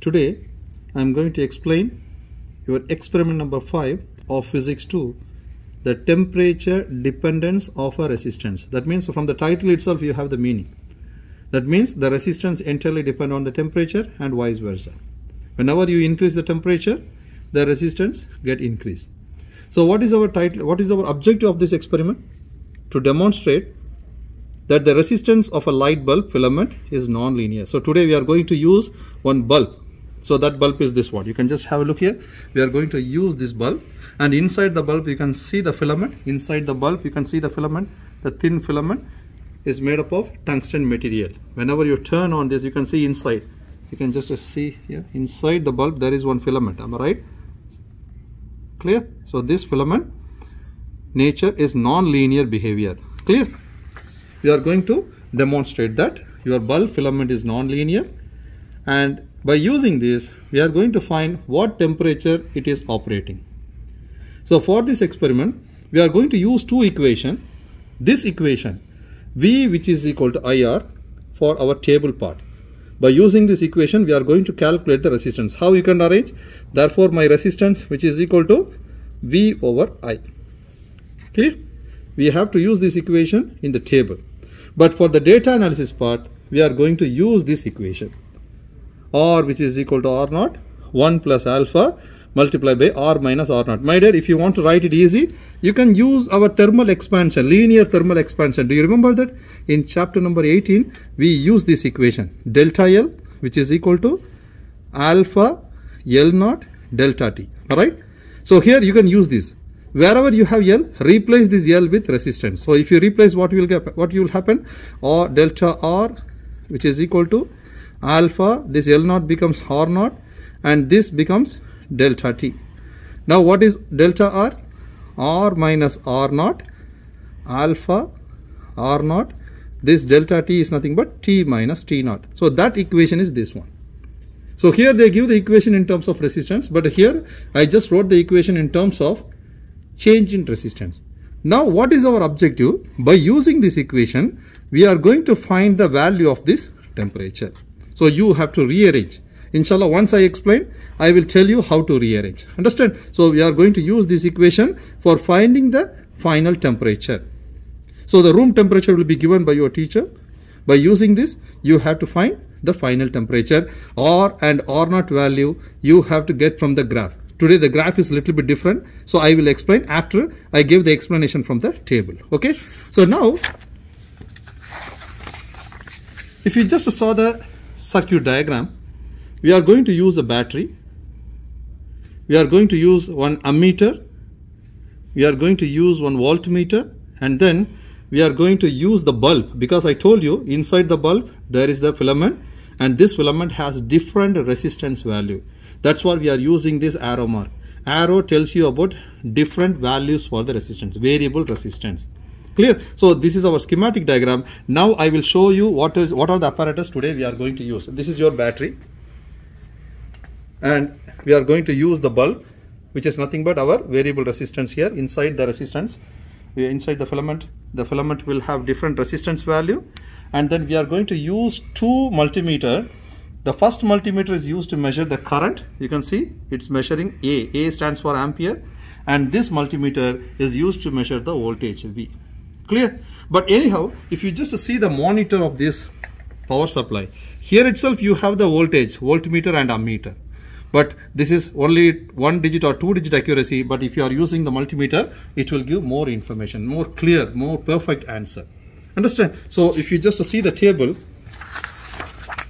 Today I am going to explain your experiment number 5 of physics 2 the temperature dependence of a resistance. That means from the title itself you have the meaning. That means the resistance entirely depend on the temperature and vice versa. Whenever you increase the temperature the resistance get increased. So what is our title what is our objective of this experiment? To demonstrate that the resistance of a light bulb filament is non-linear. So today we are going to use one bulb. So that bulb is this one. You can just have a look here. We are going to use this bulb and inside the bulb you can see the filament. Inside the bulb you can see the filament. The thin filament is made up of tungsten material. Whenever you turn on this you can see inside. You can just see here inside the bulb there is one filament. Am I right? Clear? So this filament nature is non-linear behavior. Clear? we are going to demonstrate that your bulb filament is non-linear and by using this we are going to find what temperature it is operating. So for this experiment we are going to use two equation. This equation V which is equal to IR for our table part. By using this equation we are going to calculate the resistance. How you can arrange? Therefore my resistance which is equal to V over I. Clear? We have to use this equation in the table. But for the data analysis part, we are going to use this equation. R which is equal to R naught 1 plus alpha multiplied by R minus R naught. My dear, if you want to write it easy, you can use our thermal expansion, linear thermal expansion. Do you remember that? In chapter number 18, we use this equation. Delta L which is equal to alpha L naught delta T. Alright? So here you can use this wherever you have L replace this L with resistance so if you replace what will get what will happen or delta R which is equal to alpha this L naught becomes R naught and this becomes delta T now what is delta R R minus R naught alpha R naught this delta T is nothing but T minus T naught so that equation is this one so here they give the equation in terms of resistance but here I just wrote the equation in terms of change in resistance. Now what is our objective? By using this equation, we are going to find the value of this temperature. So you have to rearrange. Inshallah, once I explain, I will tell you how to rearrange. Understand? So we are going to use this equation for finding the final temperature. So the room temperature will be given by your teacher. By using this, you have to find the final temperature R and R naught value you have to get from the graph. Today the graph is a little bit different. So I will explain after I give the explanation from the table. Okay. So now if you just saw the circuit diagram, we are going to use a battery. We are going to use one ammeter. We are going to use one voltmeter and then we are going to use the bulb because I told you inside the bulb there is the filament and this filament has different resistance value. That's why we are using this arrow mark. Arrow tells you about different values for the resistance, variable resistance. Clear? So this is our schematic diagram. Now I will show you what is what are the apparatus today we are going to use. This is your battery. And we are going to use the bulb which is nothing but our variable resistance here inside the resistance we inside the filament the filament will have different resistance value and then we are going to use two multimeter the first multimeter is used to measure the current. You can see it's measuring A. A stands for ampere and this multimeter is used to measure the voltage V. Clear? But anyhow, if you just see the monitor of this power supply, here itself you have the voltage, voltmeter and ammeter. But this is only one digit or two digit accuracy. But if you are using the multimeter, it will give more information, more clear, more perfect answer. Understand? So if you just see the table,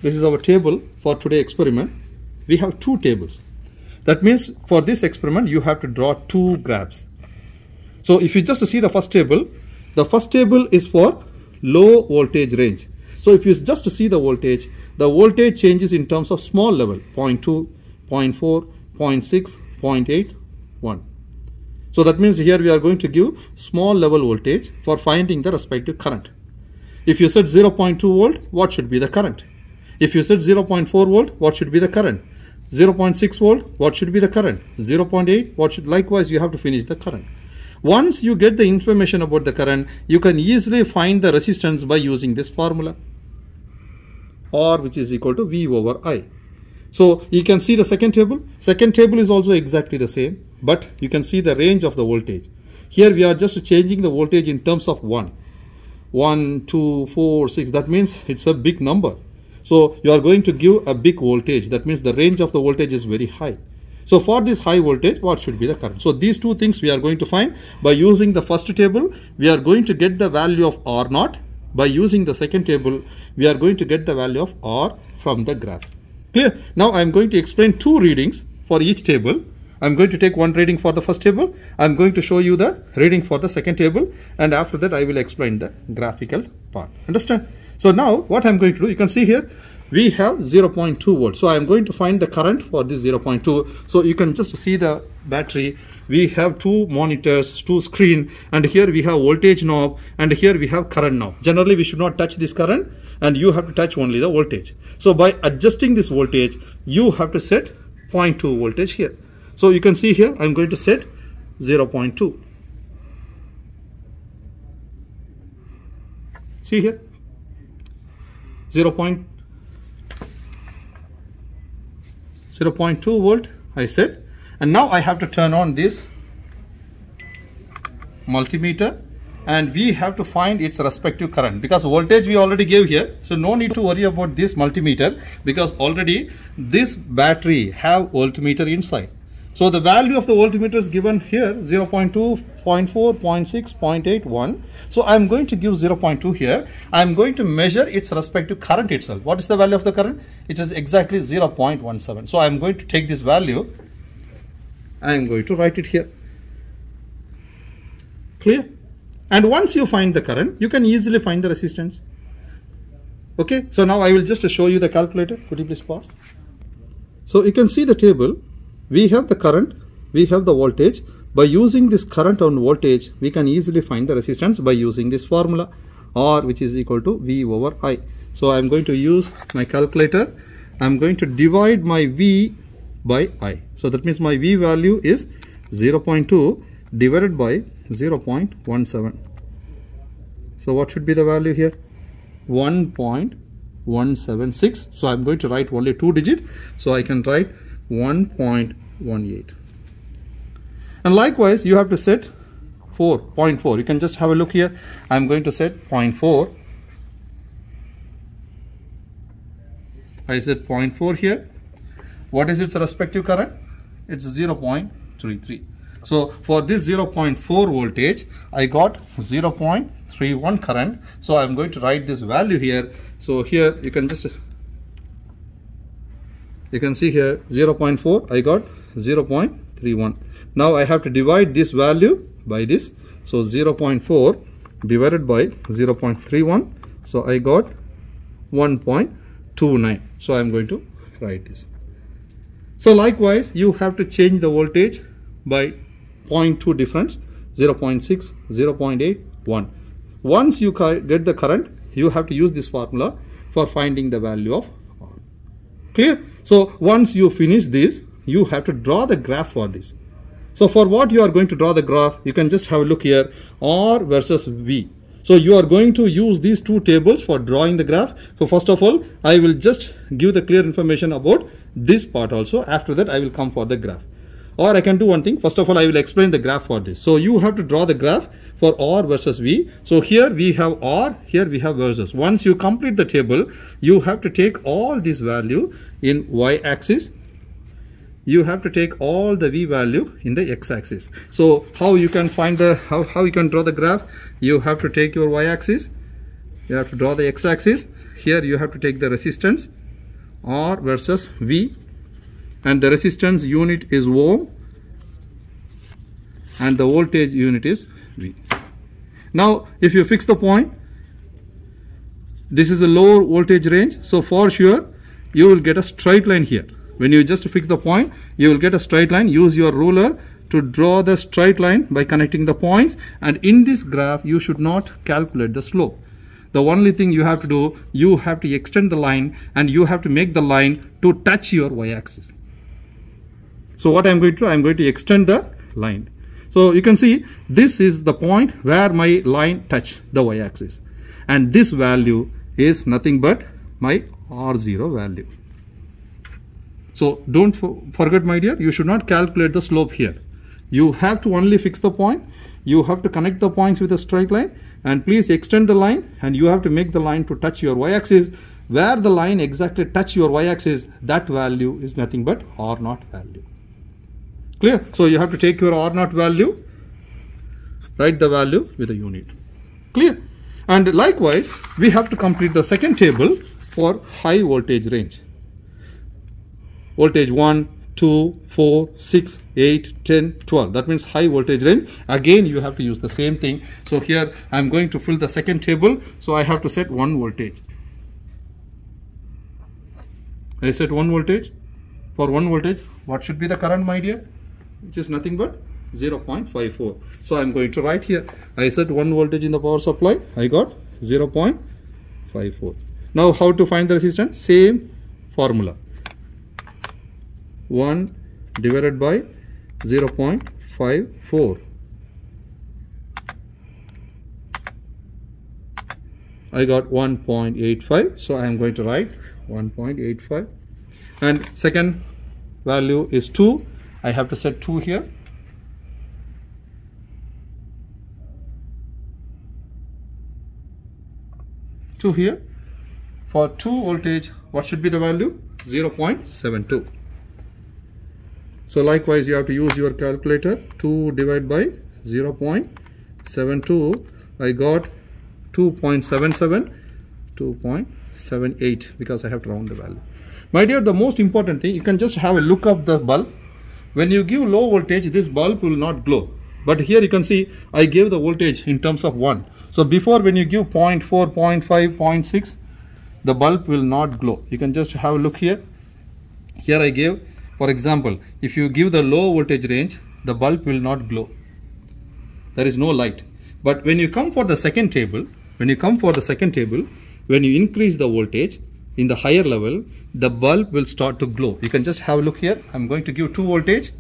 this is our table for today experiment. We have two tables. That means for this experiment, you have to draw two graphs. So if you just see the first table, the first table is for low voltage range. So if you just see the voltage, the voltage changes in terms of small level, 0 0.2, 0 0.4, 0 0.6, 0.8, 1. So that means here we are going to give small level voltage for finding the respective current. If you said 0.2 volt, what should be the current? If you said 0.4 volt, what should be the current? 0.6 volt, what should be the current? 0.8, what should, likewise you have to finish the current. Once you get the information about the current, you can easily find the resistance by using this formula. R which is equal to V over I. So you can see the second table. Second table is also exactly the same, but you can see the range of the voltage. Here we are just changing the voltage in terms of 1. 1, 2, 4, 6. That means it's a big number. So you are going to give a big voltage. That means the range of the voltage is very high. So for this high voltage, what should be the current? So these two things we are going to find by using the first table. We are going to get the value of R naught. By using the second table, we are going to get the value of R from the graph. Clear? Now I am going to explain two readings for each table. I'm going to take one reading for the first table. I'm going to show you the reading for the second table. And after that, I will explain the graphical part. Understand? So now what I'm going to do, you can see here, we have 0.2 volts. So I'm going to find the current for this 0.2. So you can just see the battery. We have two monitors, two screen, and here we have voltage knob, and here we have current knob. Generally, we should not touch this current, and you have to touch only the voltage. So by adjusting this voltage, you have to set 0.2 voltage here. So you can see here, I'm going to set 0.2. See here, 0. 0.2 volt I said. And now I have to turn on this multimeter and we have to find its respective current. Because voltage we already gave here so no need to worry about this multimeter because already this battery have voltmeter inside so the value of the voltmeter is given here 0 0.2 0 0.4 0 0.6 0.81 so I'm going to give 0.2 here. I'm going to measure its respective current itself. What is the value of the current? It is exactly 0.17 so I'm going to take this value. I'm going to write it here. Clear? And once you find the current, you can easily find the resistance. Okay, so now I will just show you the calculator. Could you please pause? So you can see the table. We have the current, we have the voltage. By using this current and voltage, we can easily find the resistance by using this formula R which is equal to V over I. So I am going to use my calculator. I am going to divide my V by I. So that means my V value is 0.2 divided by 0.17 so what should be the value here 1.176 so I'm going to write only two digit so I can write 1.18 and likewise you have to set 4.4 you can just have a look here. I'm going to set 0.4 I said 0.4 here. What is its respective current? It's 0.33 so for this 0.4 voltage, I got 0.31 current. So I'm going to write this value here. So here you can just, you can see here 0.4, I got 0.31. Now I have to divide this value by this. So 0.4 divided by 0.31. So I got 1.29. So I'm going to write this. So likewise, you have to change the voltage by 0.2 difference 0.6 0.8 1 once you get the current you have to use this formula for finding the value of R clear so once you finish this you have to draw the graph for this so for what you are going to draw the graph you can just have a look here R versus V so you are going to use these two tables for drawing the graph. So first of all, I will just give the clear information about this part also. After that, I will come for the graph. Or I can do one thing. First of all, I will explain the graph for this. So you have to draw the graph for R versus V. So here we have R, here we have versus. Once you complete the table, you have to take all this value in Y axis. You have to take all the V value in the X axis. So how you can find the, how, how you can draw the graph? You have to take your Y axis. You have to draw the X axis. Here you have to take the resistance R versus V and the resistance unit is ohm and the voltage unit is V. Now if you fix the point this is a lower voltage range so for sure you will get a straight line here when you just fix the point you will get a straight line use your ruler to draw the straight line by connecting the points and in this graph you should not calculate the slope the only thing you have to do you have to extend the line and you have to make the line to touch your y-axis so what I'm going to, I'm going to extend the line. So you can see this is the point where my line touch the y-axis. And this value is nothing but my R0 value. So don't forget my dear, you should not calculate the slope here. You have to only fix the point. You have to connect the points with a straight line and please extend the line and you have to make the line to touch your y-axis. Where the line exactly touch your y-axis, that value is nothing but R naught value. Clear? So you have to take your R naught value, write the value with a unit. Clear? And likewise, we have to complete the second table for high voltage range. Voltage 1, 2, 4, 6, 8, 10, 12. That means high voltage range. Again, you have to use the same thing. So here I am going to fill the second table. So I have to set 1 voltage. I set 1 voltage. For 1 voltage, what should be the current, my dear? Which is nothing but 0.54. So I am going to write here. I set 1 voltage in the power supply. I got 0.54. Now how to find the resistance? Same formula. 1 divided by 0.54. I got 1.85 so I am going to write 1.85 and second value is 2 I have to set 2 here. Two here. For 2 voltage what should be the value? 0.72 so likewise you have to use your calculator. 2 divided by 0.72 I got 2.77 2.78 because I have to round the value. My dear the most important thing you can just have a look of the bulb. When you give low voltage this bulb will not glow. But here you can see I gave the voltage in terms of 1 so before when you give 0 0.4 0 0.5 0.6 the bulb will not glow. You can just have a look here. Here I gave for example if you give the low voltage range the bulb will not glow. There is no light. But when you come for the second table when you come for the second table when you increase the voltage in the higher level the bulb will start to glow. You can just have a look here. I'm going to give 2 voltage.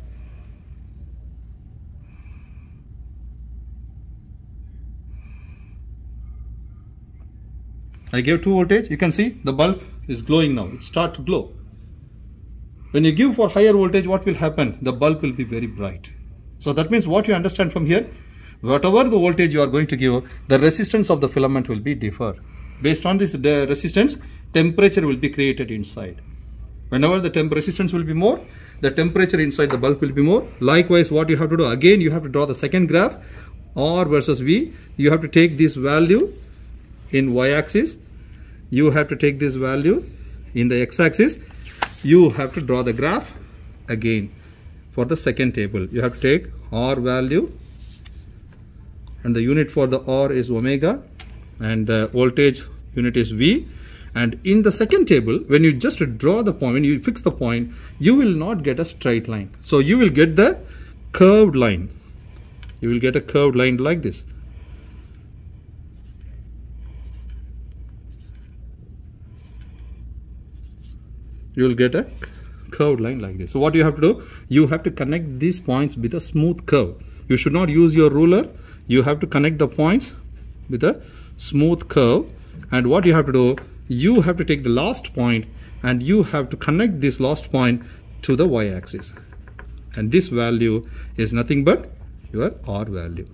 I gave 2 voltage. You can see the bulb is glowing now. It start to glow when you give for higher voltage what will happen? The bulb will be very bright. So that means what you understand from here whatever the voltage you are going to give the resistance of the filament will be differ. Based on this resistance temperature will be created inside. Whenever the temp resistance will be more the temperature inside the bulb will be more. Likewise what you have to do again you have to draw the second graph R versus V. You have to take this value in y-axis. You have to take this value in the x-axis you have to draw the graph again for the second table. You have to take r value and the unit for the r is omega and the voltage unit is v. And in the second table when you just draw the point when you fix the point you will not get a straight line. So you will get the curved line. You will get a curved line like this you will get a curved line like this. So what you have to do, you have to connect these points with a smooth curve. You should not use your ruler. You have to connect the points with a smooth curve. And what you have to do, you have to take the last point and you have to connect this last point to the y-axis. And this value is nothing but your R value.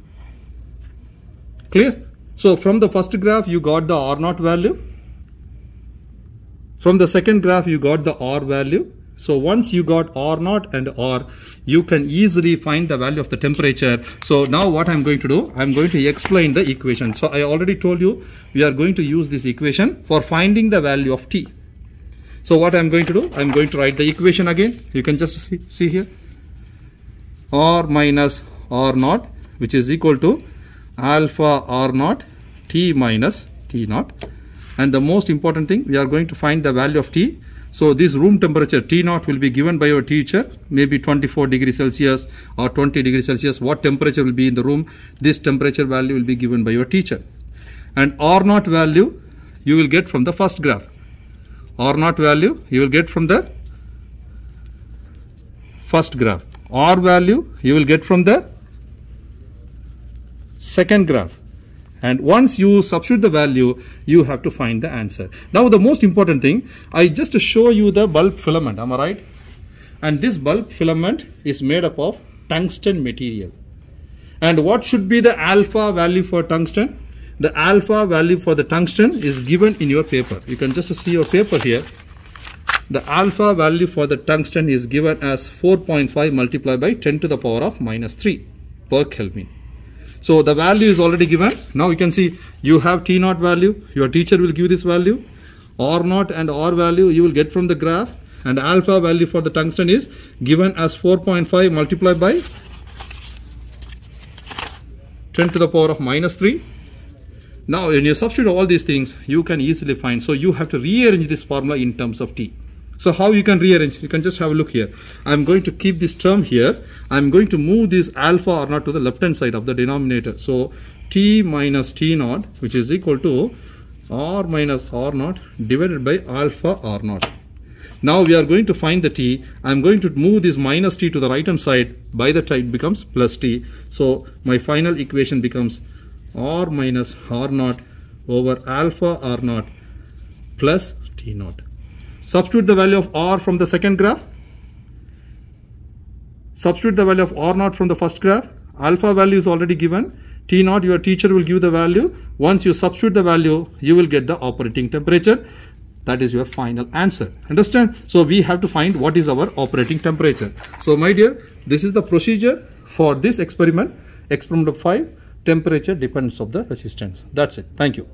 Clear? So from the first graph, you got the R naught value from the second graph, you got the R value. So once you got R naught and R, you can easily find the value of the temperature. So now what I'm going to do, I'm going to explain the equation. So I already told you, we are going to use this equation for finding the value of T. So what I'm going to do, I'm going to write the equation again. You can just see, see here. R minus R naught, which is equal to alpha R naught T minus T naught and the most important thing we are going to find the value of T. So this room temperature T naught will be given by your teacher maybe 24 degree Celsius or 20 degree Celsius what temperature will be in the room this temperature value will be given by your teacher. And R naught value you will get from the first graph. R naught value you will get from the first graph. R value you will get from the second graph and once you substitute the value you have to find the answer now the most important thing i just show you the bulb filament am i right and this bulb filament is made up of tungsten material. And what should be the alpha value for tungsten? The alpha value for the tungsten is given in your paper. You can just see your paper here. The alpha value for the tungsten is given as 4.5 multiplied by 10 to the power of minus 3 per Kelvin. So the value is already given. Now you can see you have T naught value. Your teacher will give this value. R naught and R value you will get from the graph and alpha value for the tungsten is given as 4.5 multiplied by 10 to the power of minus 3. Now when you substitute all these things you can easily find. So you have to rearrange this formula in terms of T. So how you can rearrange? You can just have a look here. I'm going to keep this term here. I'm going to move this alpha R naught to the left hand side of the denominator. So T minus T naught which is equal to R minus R naught divided by alpha R naught. Now we are going to find the t. I'm going to move this minus t to the right hand side. By the time it becomes plus t. So my final equation becomes r minus r naught over alpha r naught plus t naught. Substitute the value of r from the second graph. Substitute the value of r naught from the first graph. Alpha value is already given. T naught your teacher will give the value. Once you substitute the value you will get the operating temperature that is your final answer understand so we have to find what is our operating temperature so my dear this is the procedure for this experiment experiment of 5 temperature depends of the resistance that's it thank you